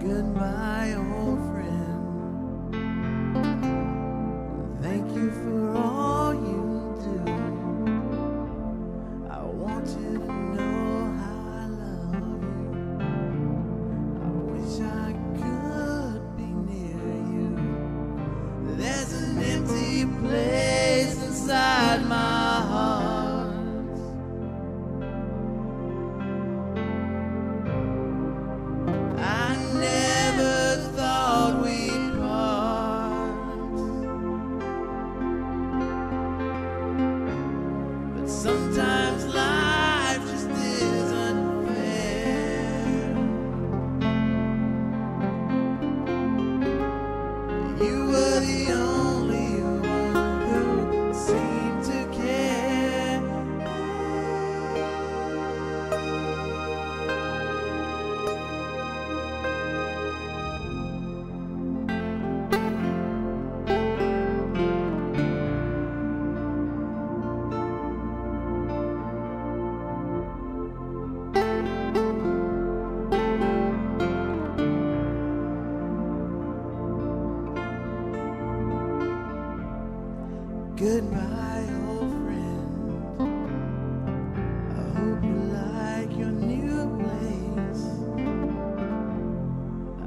goodbye. Oh. The only Goodbye, old friend. I hope you like your new place.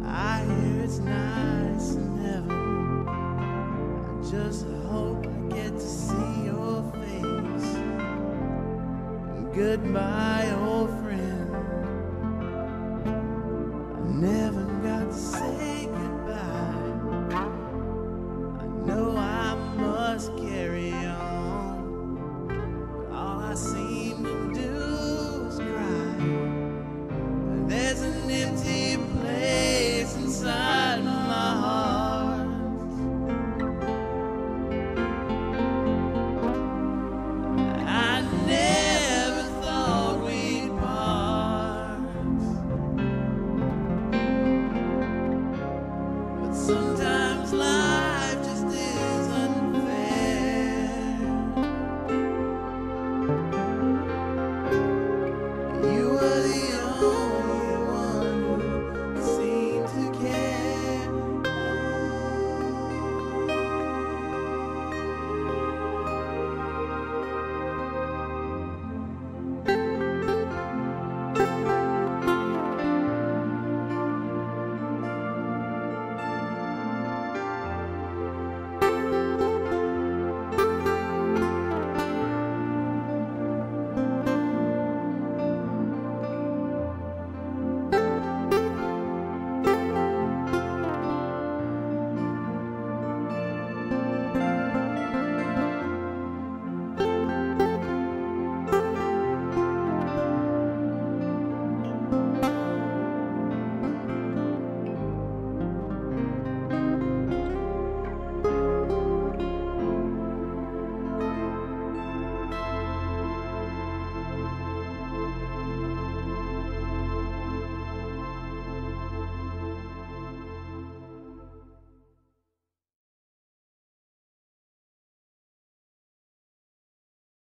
I hear it's nice in heaven. I just hope I get to see your face. Goodbye, old life.